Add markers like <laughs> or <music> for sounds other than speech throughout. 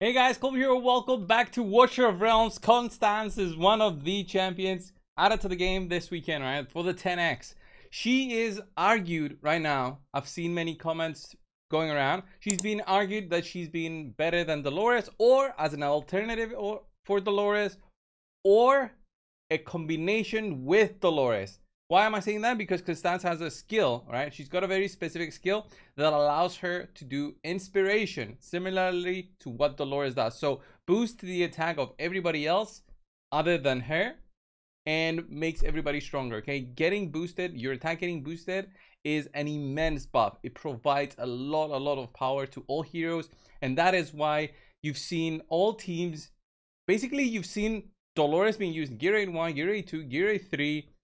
Hey guys, Colby here. Welcome back to Watcher of Realms. Constance is one of the champions added to the game this weekend, right? For the 10x. She is argued right now. I've seen many comments going around. She's been argued that she's been better than Dolores or as an alternative or for Dolores or a combination with Dolores. Why am I saying that? Because Constance has a skill, right? She's got a very specific skill that allows her to do inspiration, similarly to what Dolores does. So boost the attack of everybody else other than her and makes everybody stronger, okay? Getting boosted, your attack getting boosted is an immense buff. It provides a lot, a lot of power to all heroes. And that is why you've seen all teams, basically you've seen Dolores being used in Gear Raid 1, Gear Raid 2, Gear Raid 3, Clown,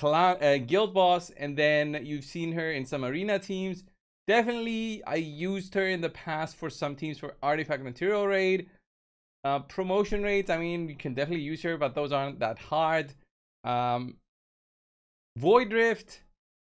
uh, Guild Boss, and then you've seen her in some arena teams. Definitely, I used her in the past for some teams for Artifact Material Raid. Uh, promotion raids, I mean, you can definitely use her, but those aren't that hard. Um, Void Rift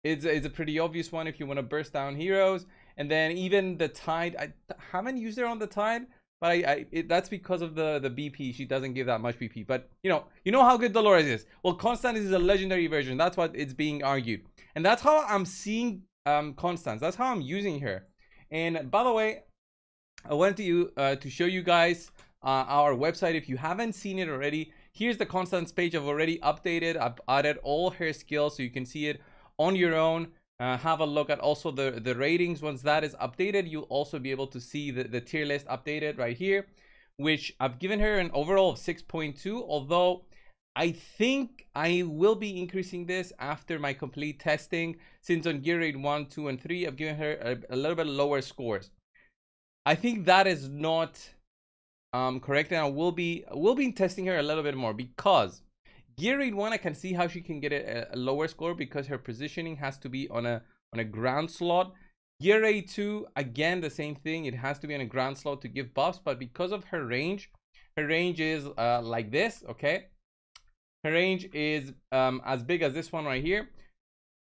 is, is a pretty obvious one if you want to burst down heroes. And then even the Tide, I haven't used her on the Tide, but I, I it, that's because of the the BP. She doesn't give that much BP. But you know, you know how good Dolores is. Well, Constance is a legendary version. That's what it's being argued, and that's how I'm seeing um Constance. That's how I'm using her. And by the way, I wanted to uh, to show you guys uh, our website. If you haven't seen it already, here's the Constance page. I've already updated. I've added all her skills so you can see it on your own uh, have a look at also the the ratings. Once that is updated you'll also be able to see the, the tier list updated right here which i've given her an overall of 6.2 although i think i will be increasing this after my complete testing since on gear raid 1 2 and 3 i've given her a, a little bit lower scores. I think that is not um correct and i will be will be testing her a little bit more because Gear Raid 1, I can see how she can get a, a, lower score because her positioning has to be on a on a ground slot. Gear Raid 2, again, the same thing. It has to be on a ground slot to give buffs, but because of her range, her range is uh, like this, okay? Her range is um, as big as this one right here.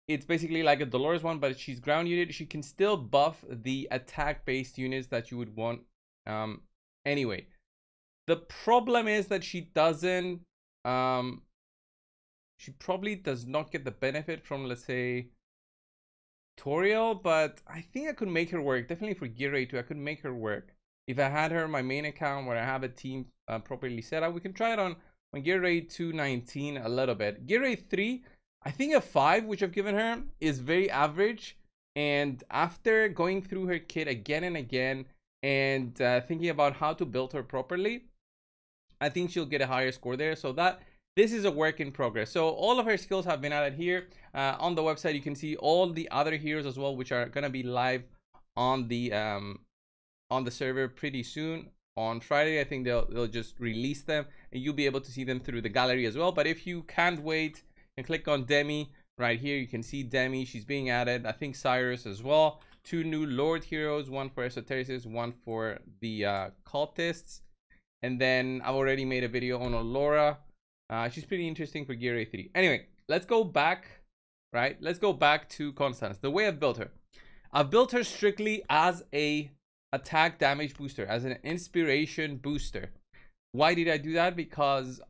It's basically like a Dolores one, but she's ground unit. She can still buff the attack-based units that you would want um, anyway. The problem is that she doesn't um, she probably does not get the benefit from, let's say, Toriel, but I think I could make her work. Definitely for Gear Raid 2, I could make her work. If I had her my main account where I have a team uh, properly set up, we can try it on, on Gear Raid 219 a little bit. Gear Raid 3, I think a 5, which I've given her, is very average. And after going through her kit again and again and uh, thinking about how to build her properly, I think she'll get a higher score there. So that this is a work in progress. So all of her skills have been added here. Uh, on the website you can see all the other heroes as well which are going to be live on the um on the server pretty soon. On friday i think they'll they'll just release them and you'll be able to see them through the gallery as well. But if you can't wait and click on demi right here you can see demi. She's being added i think cyrus as well. Two new lord heroes one for esotericists one for the uh cultists. And then i've already made a video on Allura uh, she's pretty interesting for Gear A3. Anyway, let's go back, right? Let's go back to Constance. The way I've built her. I've built her strictly as a attack damage booster, as an inspiration booster. Why did I do that? Because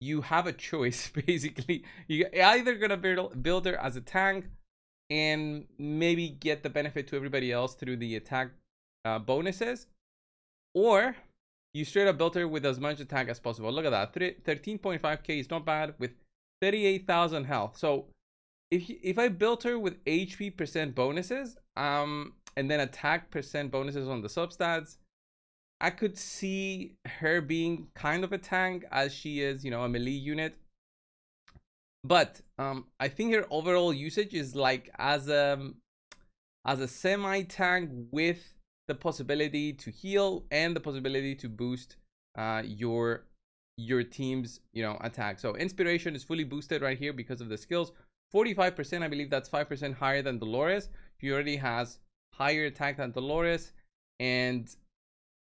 you have a choice, <laughs> basically. You're either going to build, her as a tank and maybe get the benefit to everybody else through the attack uh, bonuses, or you straight up built her with as much attack as possible. Look at that. 13.5k is not bad with 38,000 health. So if if I built her with HP percent bonuses, um, and then attack percent bonuses on the substats, I could see her being kind of a tank as she is, you know, a melee unit. But um, I think her overall usage is like as a as a semi tank with the possibility to heal and the possibility to boost uh, your your team's you know attack. So inspiration is fully boosted right here because of the skills. 45%, I believe that's 5% higher than Dolores. She already has higher attack than Dolores and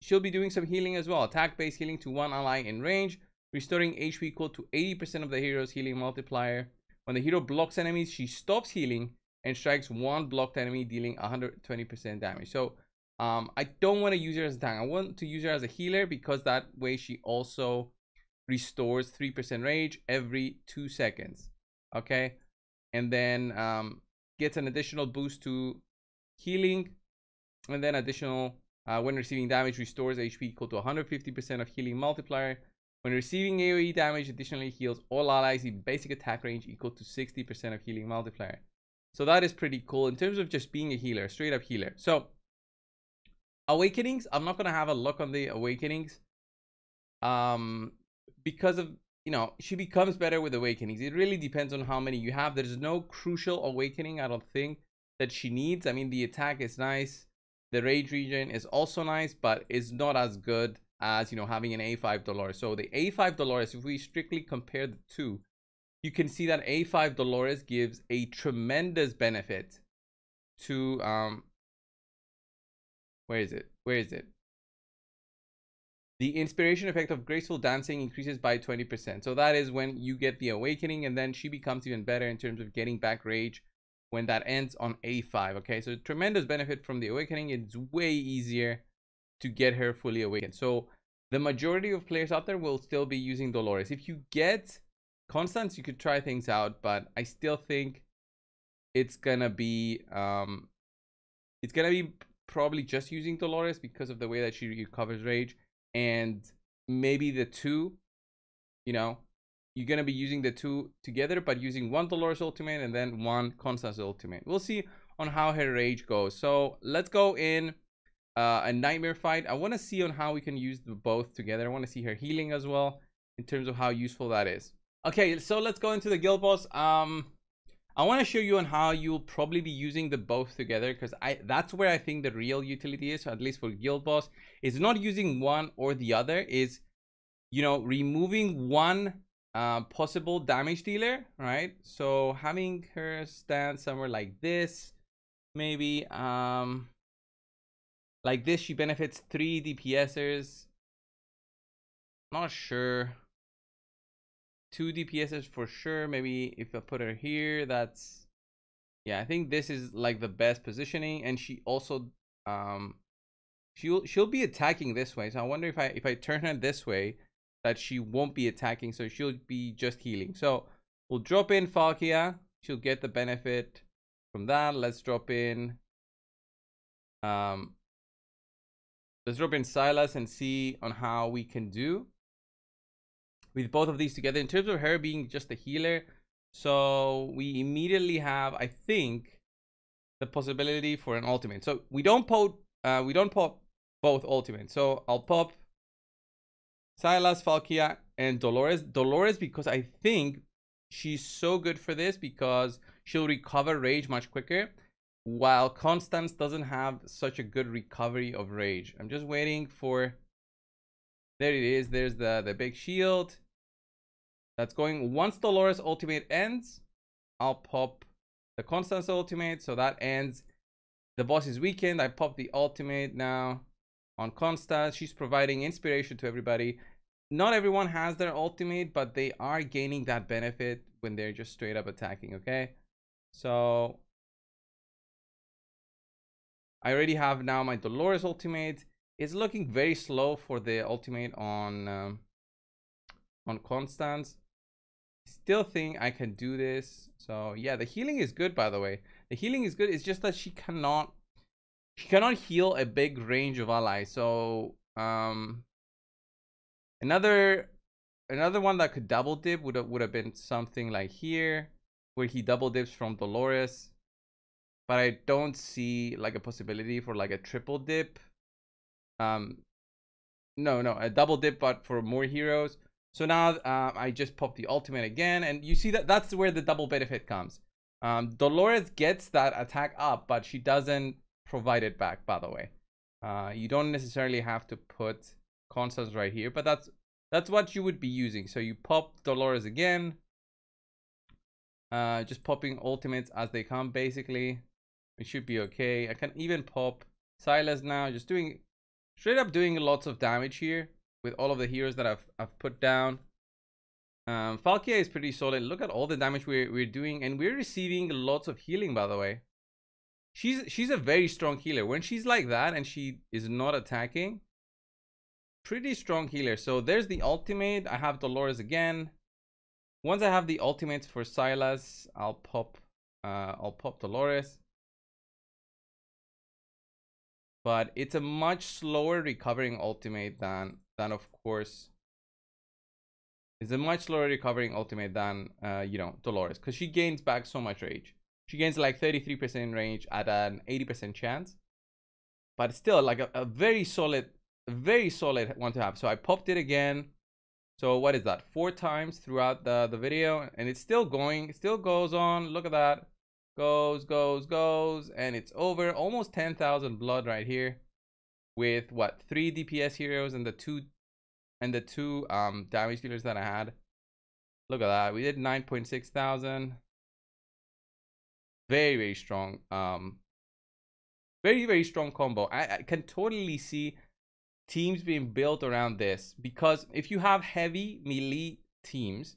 she'll be doing some healing as well. Attack based healing to one ally in range, restoring HP equal to 80% of the hero's healing multiplier. When the hero blocks enemies, she stops healing and strikes one blocked enemy, dealing 120% damage. So Um, I don't want to use her as a tank. I want to use her as a healer because that way she also restores 3% rage every 2 seconds. Okay? And then um, gets an additional boost to healing. And then additional, uh, when receiving damage, restores HP equal to 150% of healing multiplier. When receiving AoE damage, additionally heals all allies in basic attack range equal to 60% of healing multiplier. So that is pretty cool in terms of just being a healer, straight up healer. So awakenings, I'm not going to have a look on the awakenings. Um, because of, you know, she becomes better with awakenings. It really depends on how many you have. There's no crucial awakening, I don't think, that she needs. I mean, the attack is nice. The rage regen is also nice, but it's not as good as you know having an A5 Dolores. So the A5 Dolores, if we strictly compare the two, you can see that A5 Dolores gives a tremendous benefit to um where is it? Where is it? The inspiration effect of graceful dancing increases by 20%. So that is when you get the awakening and then she becomes even better in terms of getting back rage when that ends on A5. Okay, so tremendous benefit from the awakening. It's way easier to get her fully awakened. So the majority of players out there will still be using Dolores. If you get Constance, you could try things out, but I still think it's gonna be um, it's gonna be probably just using Dolores because of the way that she recovers rage, and maybe the two, you know, you're gonna be using the two together, but using one Dolores ultimate and then one Constance ultimate. We'll see on how her rage goes. So let's go in uh, a nightmare fight. I want to see on how we can use both together. I want to see her healing as well in terms of how useful that is. Okay, so let's go into the guild boss. Um, I want to show you on how you'll probably be using the both together because I that's where I think the real utility is, at least for guild boss, is not using one or the other. Is you know removing one uh, possible damage dealer, right? So having her stand somewhere like this, maybe. Um, like this, she benefits three DPSers. Not sure. Two DPSers for sure. Maybe if I put her here, that's yeah. I think this is like the best positioning, and she also um she'll she'll be attacking this way. So I wonder if I if I turn her this way, that she won't be attacking. So she'll be just healing. So we'll drop in Falkia. She'll get the benefit from that. Let's drop in um Let's drop in Silas and see on how we can do with both of these together. In terms of her being just a healer, so we immediately have, I think, the possibility for an ultimate. So we don't pop, uh, we don't pop both ultimates. So I'll pop silas Falkia, and Dolores. Dolores because I think she's so good for this because she'll recover rage much quicker while Constance doesn't have such a good recovery of rage. I'm just waiting for there it is. There's the the big shield. That's going once Dolores ultimate ends, I'll pop the Constance ultimate. So that ends. The boss is weakened. I pop the ultimate now on Constance. She's providing inspiration to everybody. Not everyone has their ultimate, but they are gaining that benefit when they're just straight up attacking, okay? So I already have now my Dolores ultimate. It's looking very slow for the ultimate on um, on Constance. Still think I can do this. So yeah, the healing is good by the way. The healing is good. It's just that she cannot she cannot heal a big range of allies. So um another another one that could double dip would have would have been something like here where he double dips from Dolores but I don't see like a possibility for like a triple dip. Um, no, no, a double dip, but for more heroes. So now uh, I just pop the ultimate again, and you see that that's where the double benefit comes. Um, Dolores gets that attack up, but she doesn't provide it back. By the way, uh, you don't necessarily have to put Constance right here, but that's that's what you would be using. So you pop Dolores again, uh, just popping ultimates as they come, basically. It should be okay. I can even pop Silas now, just doing straight up doing lots of damage here with all of the heroes that I've I've put down. Um, Falkia is pretty solid. Look at all the damage we're we're doing, and we're receiving lots of healing, by the way. she's she's a very strong healer. When she's like that and she is not attacking, pretty strong healer. So there's the ultimate. I have Dolores again. Once I have the ultimates for Silas, I'll pop uh, I'll pop Dolores. But it's a much slower recovering ultimate than than of course is a much slower recovering ultimate than uh, you know Dolores because she gains back so much rage. She gains like 33% range at an 80% chance. But still like a, a very solid, very solid one to have. So I popped it again. So what is that? Four times throughout the, the video. And it's still going. It still goes on. Look at that. Goes, goes, goes. And it's over. Almost 10,000 blood right here. With what? Three DPS heroes and the two and the two um damage dealers that I had. Look at that. We did 9.6 thousand very very strong um very very strong combo I, I, can totally see teams being built around this because if you have heavy melee teams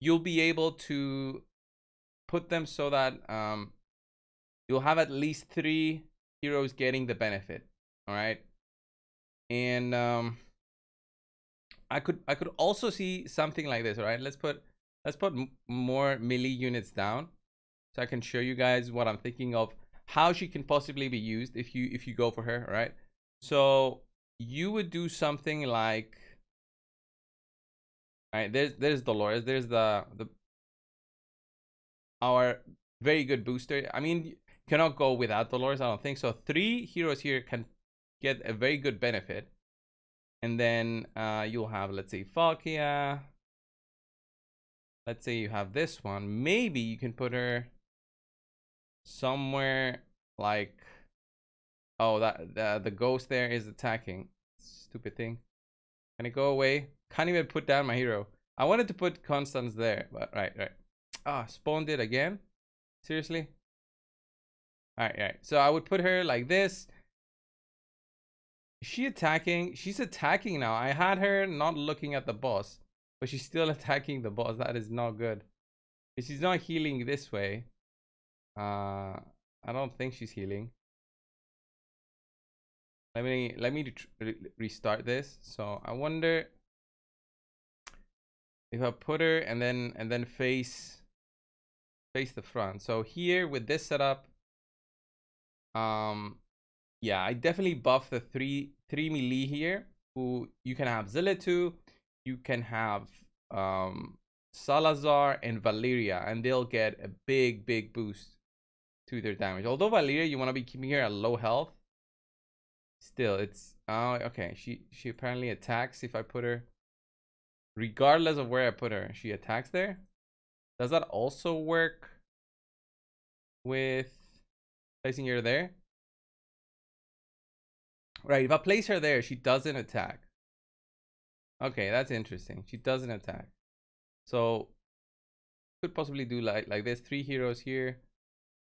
you'll be able to put them so that um you'll have at least three heroes getting the benefit all right? And um i could i could also see something like this all right? Let's put let's put more melee units down so I can show you guys what I'm thinking of how she can possibly be used if you if you go for her right? So you would do something like all right there's there's Dolores there's the the our very good booster. I mean cannot go without Dolores I don't think so. Three heroes here can get a very good benefit and then uh, you'll have let's say Falkia let's say you have this one. Maybe you can put her somewhere like oh that the, the ghost there is attacking. Stupid thing. Can it go away? Can't even put down my hero. I wanted to put constance there but right right. Ah spawned it again? Seriously? All right right. So i would put her like this is she attacking she's attacking now i had her not looking at the boss but she's still <laughs> attacking the boss that is not good if she's not healing this way uh, I don't think she's healing. Let me let me re restart this. So I wonder if I put her and then and then face face the front. So here with this setup, um, yeah, I definitely buff the three three melee here. Who you can have Zilla2, you can have um Salazar and Valeria, and they'll get a big big boost to their damage. Although Valeria, you want to be keeping her at low health. Still, it's oh okay. She she apparently attacks if I put her. Regardless of where I put her, she attacks there. Does that also work with placing her there? Right, if I place her there, she doesn't attack. Okay, that's interesting. She doesn't attack. So could possibly do like like this three heroes here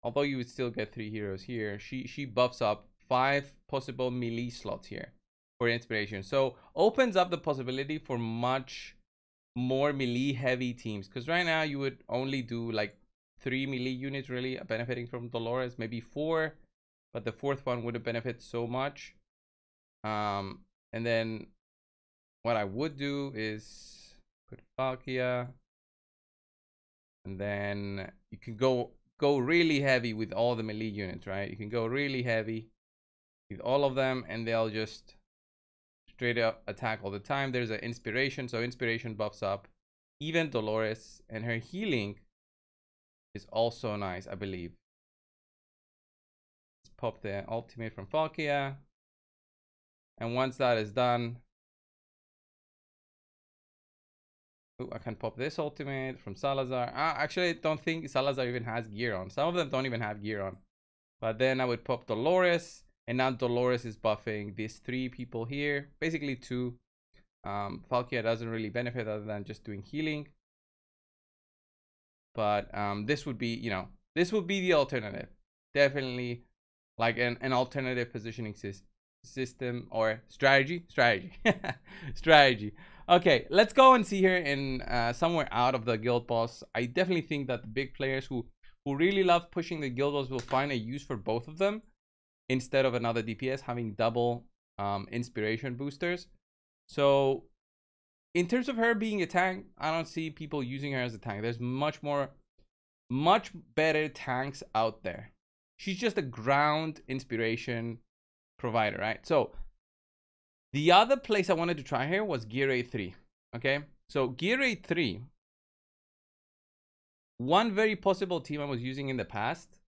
although you would still get three heroes here, she, she buffs up five possible melee slots here for inspiration. So opens up the possibility for much more melee heavy teams. Because right now you would only do like three melee units really benefiting from Dolores, maybe four, but the fourth one wouldn't benefit so much. Um, and then what I would do is put Falkia, and then you can go go really heavy with all the melee units, right? You can go really heavy with all of them and they'll just straight up attack all the time. There's an inspiration, so inspiration buffs up. Even Dolores and her healing is also nice, I believe. Let's pop the ultimate from Falkia. And once that is done, Ooh, I can pop this ultimate from Salazar. I actually don't think Salazar even has gear on. Some of them don't even have gear on. But then I would pop Dolores. And now Dolores is buffing these three people here. Basically two. Um, Falkia doesn't really benefit other than just doing healing. But um, this would be, you know, this would be the alternative. Definitely like an, an alternative positioning system or strategy. Strategy. <laughs> strategy. Okay, let's go and see here in uh, somewhere out of the guild boss. I definitely think that the big players who who really love pushing the guild boss will find a use for both of them instead of another DPS having double um, inspiration boosters. So in terms of her being a tank, I don't see people using her as a tank. There's much more, much better tanks out there. She's just a ground inspiration provider, right? So the other place I wanted to try here was Gear Raid 3. Okay, so Gear Raid 3, one very possible team I was using in the past,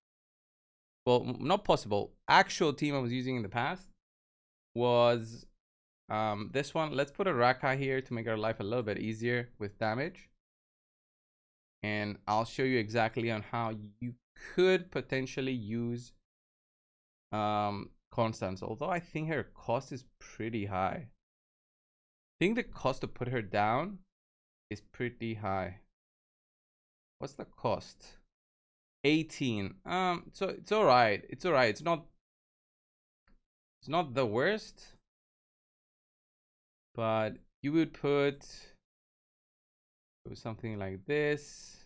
well, not possible, actual team I was using in the past was um, this one. Let's put a Raka here to make our life a little bit easier with damage. And I'll show you exactly on how you could potentially use um, Constance. Although I think her cost is pretty high. I think the cost to put her down is pretty high. What's the cost? 18. Um, so it's all right. It's all right. It's not. It's not the worst. But you would put something like this.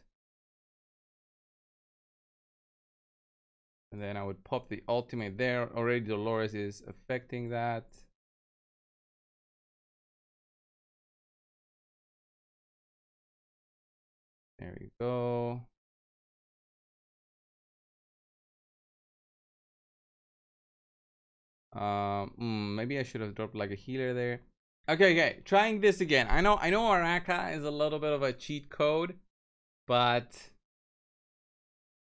And then I would pop the ultimate there. Already Dolores is affecting that. There we go. Um, mm, maybe I should have dropped like a healer there. Okay, okay. Trying this again. I know, I know, Araka is a little bit of a cheat code, but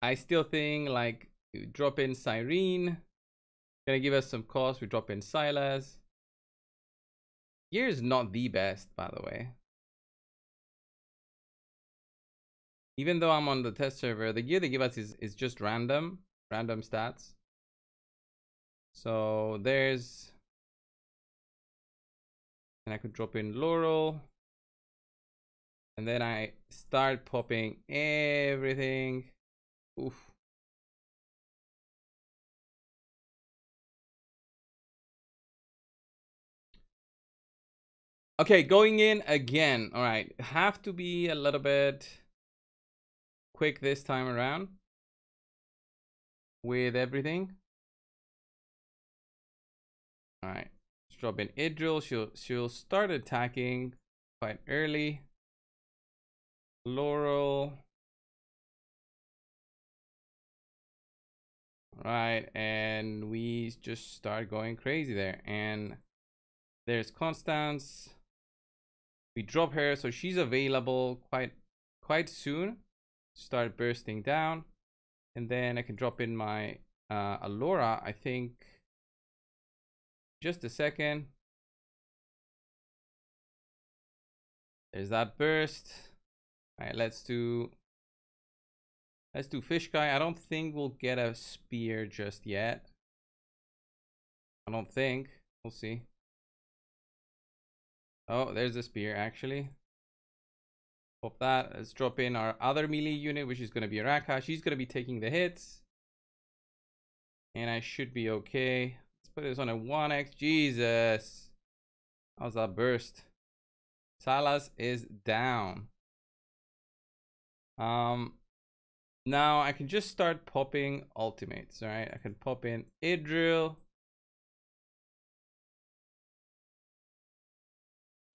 I still think like drop in Cyrene. Gonna give us some cost. We drop in Silas. Gear is not the best, by the way. Even though I'm on the test server, the gear they give us is, is just random, random stats. So there's, and I could drop in Laurel. And then I start popping everything. Oof. Okay, going in again. All right, have to be a little bit quick this time around with everything. All right, let's drop in Idril. She'll she'll start attacking quite early. Laurel. Right, and we just start going crazy there. And there's Constance we drop her so she's available quite quite soon. Start bursting down. And then I can drop in my uh, Alora I think. Just a second. There's that burst. All right let's do let's do fish guy. I don't think we'll get a spear just yet. I don't think. We'll see Oh, there's a spear actually. Pop that. Let's drop in our other melee unit, which is going to be Raka. She's going to be taking the hits. And I should be okay. Let's put this on a 1x. Jesus. How's that burst? Silas is down. Um, now I can just start popping ultimates, all right? I can pop in Idril.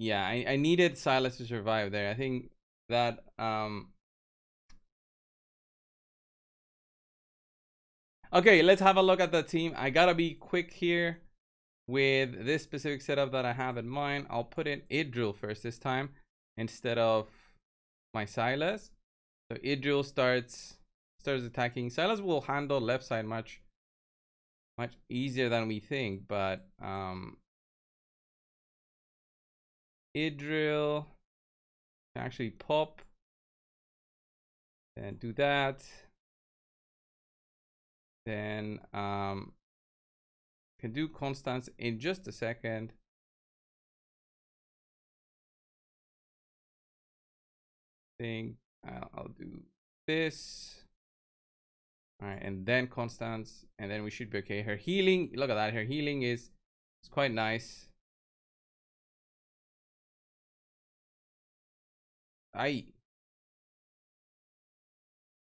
Yeah, I, I needed silas to survive there. I think that um Okay, let's have a look at the team. I gotta be quick here with this specific setup that I have in mind. I'll put in Idril first this time instead of my silas So Idril starts starts attacking. silas will handle left side much much easier than we think, but um Idril actually pop and do that. Then um, can do Constance in just a second. Thing I'll, I'll do this. All right, and then Constance, and then we should be okay. Her healing, look at that. Her healing is, it's quite nice. I.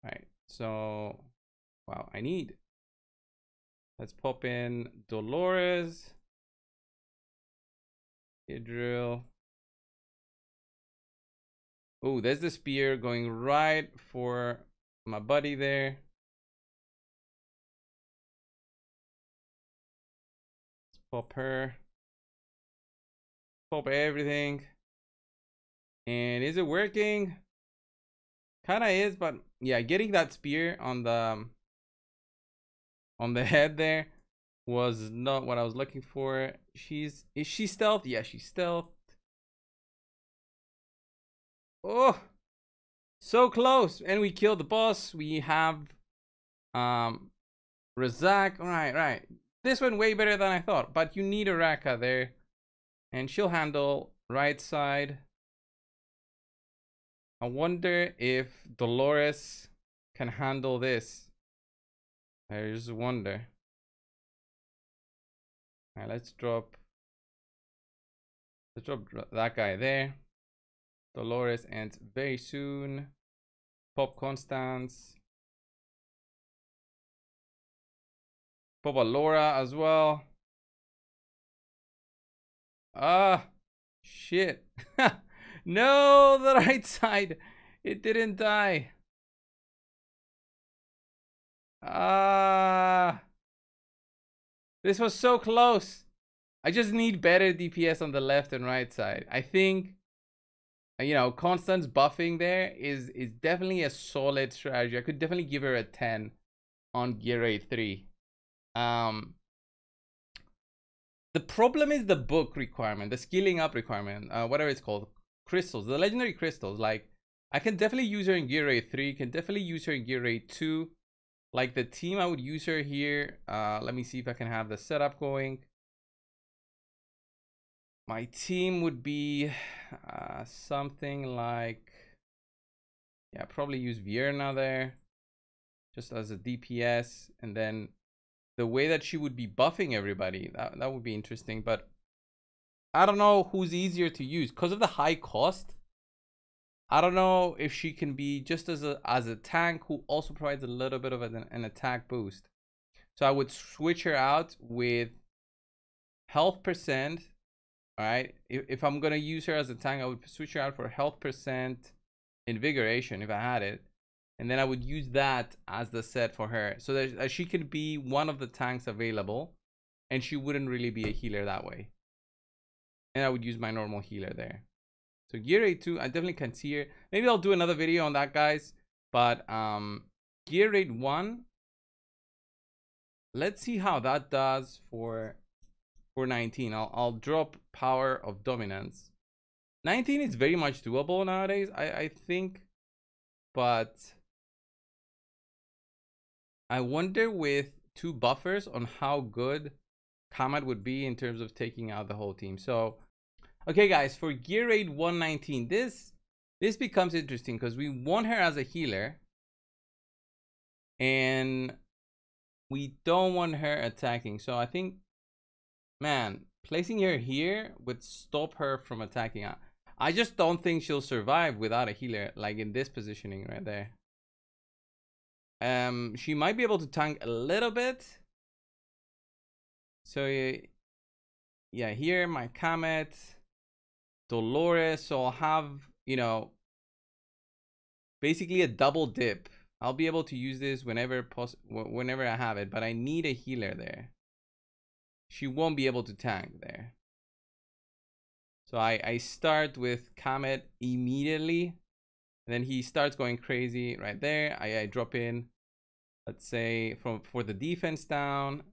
Right. So, wow, I need. Let's pop in Dolores. Idril. Oh, there's the spear going right for my buddy there. Let's pop her. Pop everything. And is it working? Kinda is, but yeah, getting that spear on the um, on the <laughs> head there was not what I was looking for. She's is she stealth? Yeah, she's stealth. Oh, so close, and we killed the boss. We have um Razak. Right, right. This went way better than I thought, but you need a Raka there, and she'll handle right side. I wonder if Dolores can handle this. I just wonder. Alright, let's drop let's drop that guy there. Dolores ends very soon. Pop Constance. Pop Laura as well. Ah, shit. <laughs> no, the right <laughs> side. It didn't die. Ah. This was so close. I just need better DPS on the left and right side. I think you know, Constance buffing there is is definitely a solid strategy. I could definitely give her a 10 on gear raid 3. Um the problem is the book requirement, the skilling up requirement, uh, whatever it's called, crystals, the legendary crystals. Like, I can definitely use her in gear raid 3, can definitely use her in gear raid 2. Like, the team, I would use her here. Uh, let me see if I can have the setup going. My team would be <sighs> uh, something like, yeah, probably use Vierna there just as a DPS. And then the way that she would be buffing everybody, that, that would be interesting. But I don't know who's easier to use because of the high cost. I don't know if she can be just as a as a tank who also provides a little bit of an, an attack boost. So I would switch her out with health percent all right. If, if I'm going to use her as a tank, I would switch her out for health percent invigoration if I had it. And then I would use that as the set for her so that she could be one of the tanks available and she wouldn't really be a healer that way. And I would use my normal healer there. So gear raid 2, I definitely can see her. Maybe I'll do another video on that, guys. But um, gear raid 1, let's see how that does for for 19. I'll, I'll drop power of dominance. 19 is very much doable nowadays, I, I think. But I wonder with two buffers on how good Kamet would be in terms of taking out the whole team. So, okay, guys, for gear raid 119, this this becomes interesting because we want her as a healer, and we don't want her attacking. So I think Man, placing her here would stop her from attacking. I just don't think she'll survive without a healer, like in this positioning right there. Um, she might be able to tank a little bit. So, yeah, here my Kamet, Dolores. So I'll have, you know, basically a double dip. I'll be able to use this whenever pos whenever I have it, but I need a healer there she won't be able to tank there. So I, I start with Kamet immediately. And then he starts going crazy right there. I, I drop in, let's say, from for the defense down.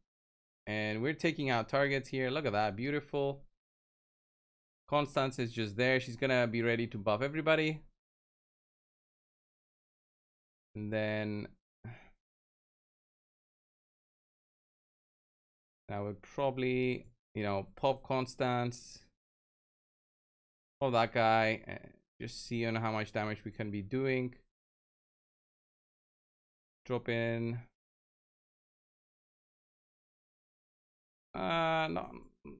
And we're taking out targets here. Look at that. Beautiful. Constance is just there. She's to be ready to buff everybody. And then I would probably, you know, pop Constance, pop that guy, just see on how much damage we can be doing. Drop in. Uh, not,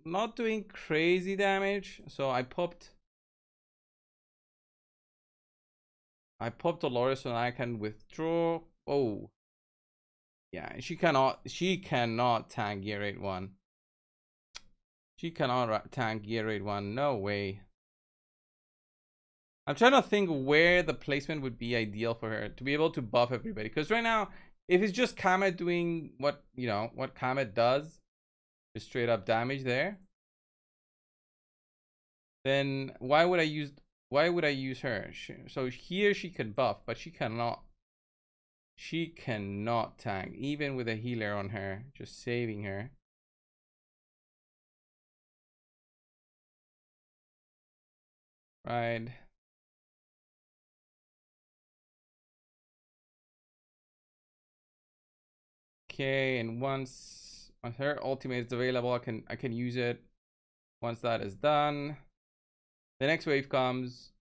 not doing crazy damage. So I popped. I popped Dolores and I can withdraw Oh. Yeah, she cannot. She cannot tank gear raid one. She cannot tank gear raid one. No way. I'm trying to think where the placement would be ideal for her to be able to buff everybody. Because right now, if it's just Comet doing what, you know, what Comet does, just straight up damage there, then why would I use, why would I use her? So here she can buff, but she cannot, she cannot tank, even with a healer on her, just saving her. Right. Okay, and once, her ultimate is available, I can I can use it. Once that is done, the next wave comes,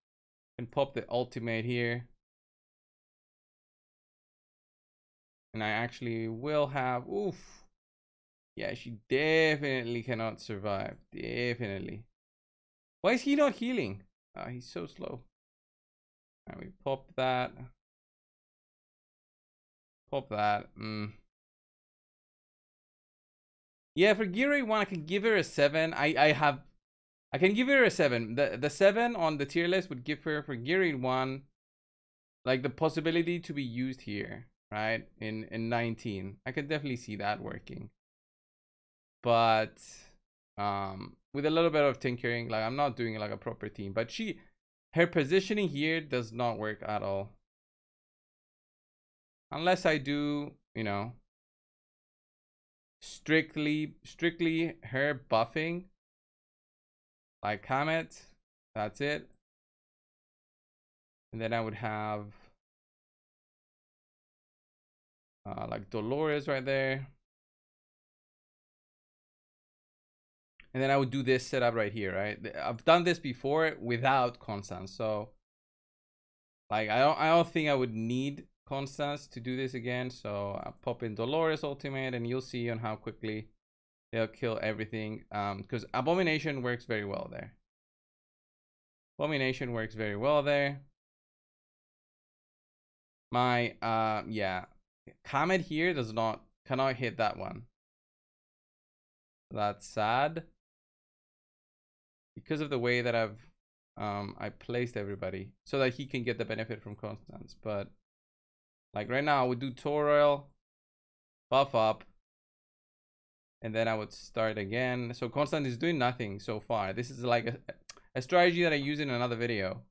and pop the ultimate here. And I actually will have, oof. Yeah, she definitely cannot survive. Definitely. Why is he not healing? Uh, he's so slow. And we pop that. Pop that. Mm. Yeah, for Geary 1, I can give her a 7. I, I have... I can give her a 7. The, the 7 on the tier list would give her, for Geary 1, like the possibility to be used here, right? In, in 19. I could definitely see that working. But... Um, with a little bit of tinkering, like I'm not doing like a proper team, but she, her positioning here does not work at all. Unless I do, you know, strictly strictly her buffing like comet that's it. And then i would have uh, like dolores right there. And then i would do this setup right here right? I've done this before without constance so like i don't i don't think i would need Constance to do this again. So I'll pop in Dolores ultimate and you'll see on how quickly they'll kill everything. Um, because Abomination works very well there. Abomination works very well there. My uh yeah. Comet here does not cannot hit that one. That's sad. Because of the way that I've um I placed everybody so that he can get the benefit from Constance, but like right now, I would do Toriel, buff up, and then I would start again. So Constance is doing nothing so far. This is like a, a strategy that I use in another video.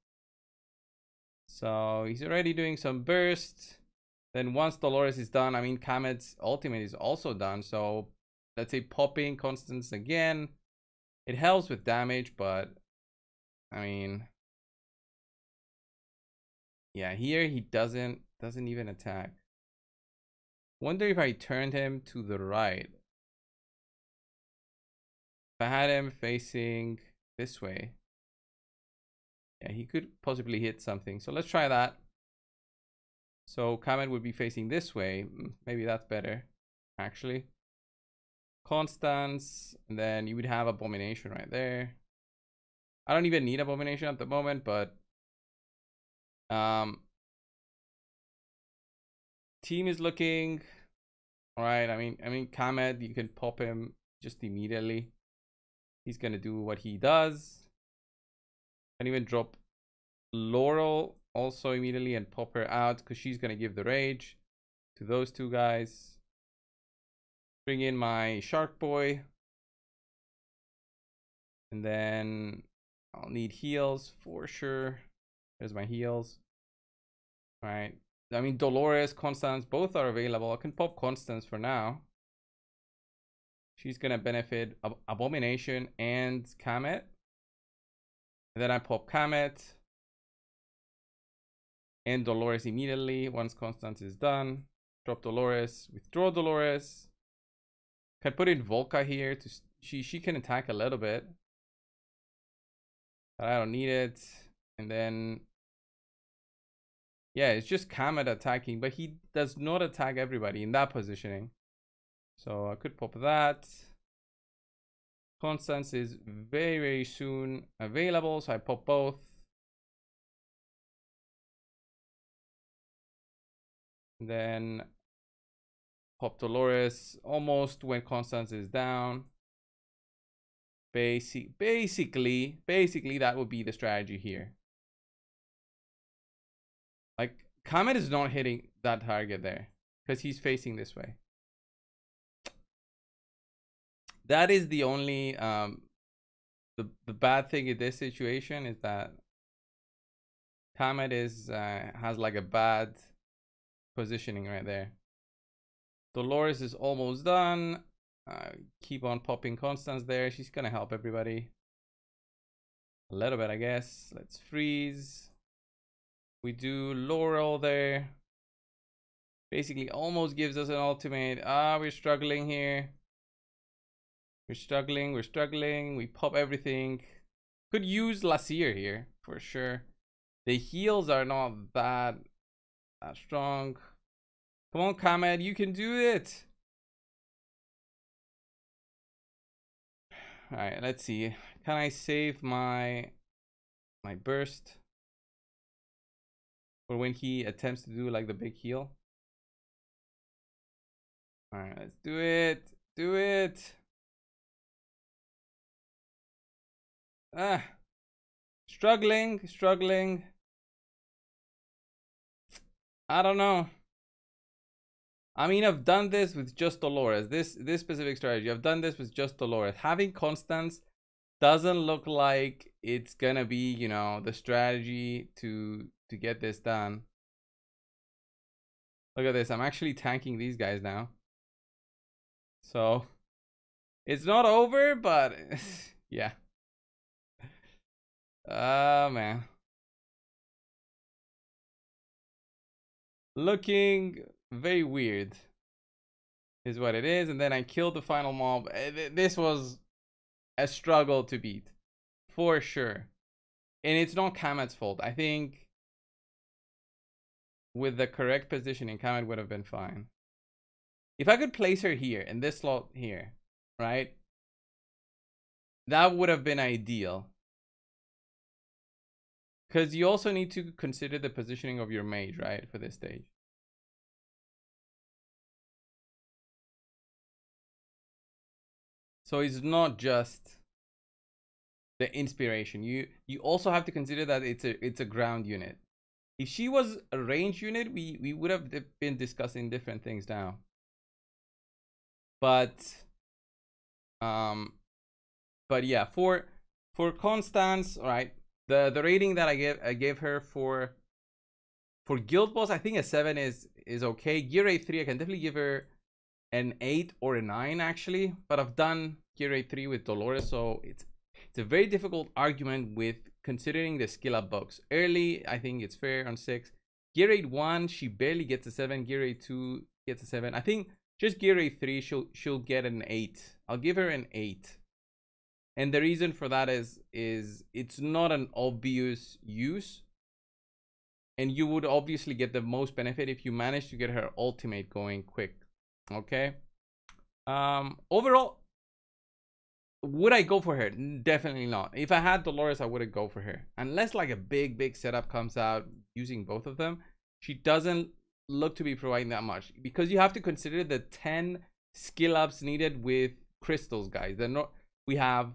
So he's already doing some burst. Then once Dolores is done, I mean Comet's ultimate is also done. So let's say popping Constance again. It helps with damage, but I mean, yeah, here he doesn't doesn't even attack. Wonder if I turned him to the right. If I had him facing this way. Yeah, he could possibly hit something. So let's try that. So Comet would be facing this way. Mm, maybe that's better, actually. Constance, and then you would have Abomination right there. I don't even need Abomination at the moment, but um, team is looking all right. I mean, I mean, Comet, you can pop him just immediately. He's gonna do what he does. And even drop Laurel also immediately and pop her out because she's gonna give the rage to those two guys. Bring in my Shark Boy. And then I'll need heals for sure. There's my heals. All right, I mean, Dolores, Constance, both are available. I can pop Constance for now. She's gonna benefit Ab Abomination and Comet. And then I pop Comet and Dolores immediately once Constance is done. Drop Dolores, withdraw Dolores. Can put in Volca here to she she can attack a little bit. But I don't need it. And then yeah, it's just Comet attacking, but he does not attack everybody in that positioning. So I could pop that. Constance is very, very soon available, so I pop both. then pop Dolores almost when Constance is down. Basic, basically, basically that would be the strategy here. Like Comet is not hitting that target there because he's facing this way. That is the only um the the bad thing in this situation is that Comet is uh, has like a bad positioning right there. Dolores is almost done. Uh, keep on popping Constance there. She's gonna help everybody. A little bit, I guess. Let's freeze. We do Laurel there. Basically, almost gives us an ultimate. Ah, we're struggling here. We're struggling, we're struggling. We pop everything. Could use Lassir here, for sure. The heals are not that, that strong. Come on, Kamed, you can do it. Alright, let's see. Can I save my my burst? For when he attempts to do like the big heal? Alright, let's do it. Do it. Ah. Struggling, struggling. I don't know. I mean, I've done this with just Dolores. This this specific strategy. I've done this with just Dolores. Having Constance doesn't look like it's gonna be, you know, the strategy to to get this done. Look at this. I'm actually tanking these guys now. So it's not over, but <laughs> yeah. Oh man. Looking very weird is what it is. And then I killed the final mob. Eh, this was a struggle to beat for sure. And it's not Kamet's fault. I think with the correct positioning, Kamet would have been fine. If I could place her here in this slot here, right? That would have been ideal. Because you also need to consider the positioning of your mage, right? For this stage. So it's not just the inspiration. You you also have to consider that it's a it's a ground unit. If she was a range unit, we we would have been discussing different things now. But um but yeah, for for Constance, right, the the rating that I gave I gave her for for Guild Boss, I think a seven is is okay. Gear Raid 3, I can definitely give her an 8 or a 9 actually but i've done gear raid 3 with dolores so it's it's a very difficult argument with considering the skill up box. early i think it's fair on 6 gear raid 1 she barely gets a 7 gear raid 2 gets a 7 i think just gear raid 3 she'll she'll get an 8 i'll give her an 8 and the reason for that is is it's not an obvious use. And you would obviously get the most benefit if you manage to get her ultimate going quick. Okay. Um, overall, would I go for her? Definitely not. If I had Dolores, I wouldn't go for her. Unless like a big, big setup comes out using both of them. She doesn't look to be providing that much. Because you have to consider the 10 skill ups needed with crystals, guys. They're not we have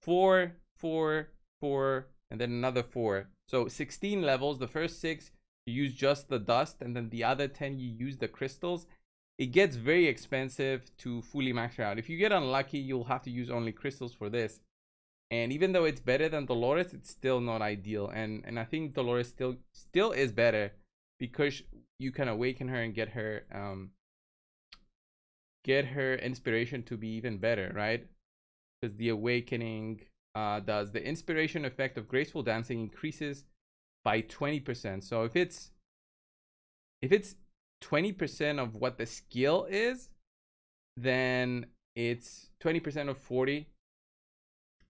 four, four, four, and then another four. So 16 levels. The first six you use just the dust, and then the other 10 you use the crystals it gets very expensive to fully max her out. If you get unlucky, you'll have to use only crystals for this. And even though it's better than Dolores, it's still not ideal. And and I think Dolores still still is better because you can awaken her and get her um get her inspiration to be even better, right? Because the awakening uh, does the inspiration effect of graceful dancing increases by 20%. So if it's if it's 20% of what the skill is, then it's 20% of 40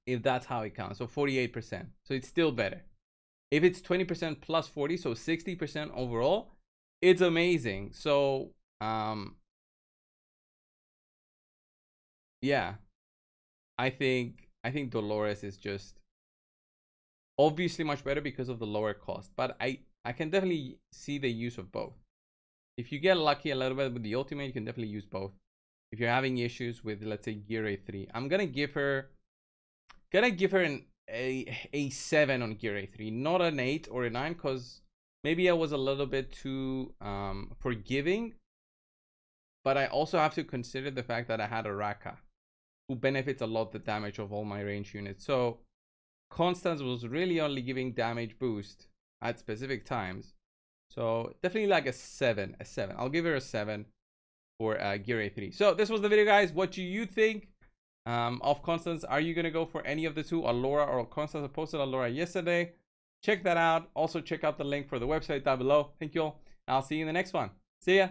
if that's how it counts. So 48%. So it's still better. If it's 20% plus 40, so 60% overall, it's amazing. So um yeah. I think I think Dolores is just obviously much better because of the lower cost, but I I can definitely see the use of both. If you get lucky a little bit with the ultimate, you can definitely use both. If you're having issues with, let's say, Gear Raid 3, I'm gonna give her, gonna give her an a a seven on Gear Raid 3, not an eight or a nine, because maybe I was a little bit too um, forgiving. But I also have to consider the fact that I had a Raka, who benefits a lot the damage of all my range units. So Constance was really only giving damage boost at specific times. So definitely like a seven, a seven. I'll give her a seven for uh, Gear Raid 3. So this was the video, guys. What do you think um, of Constance? Are you gonna go for any of the two, Alora or Constance? I posted Alora yesterday. Check that out. Also check out the link for the website down below. Thank you all. I'll see you in the next one. See ya.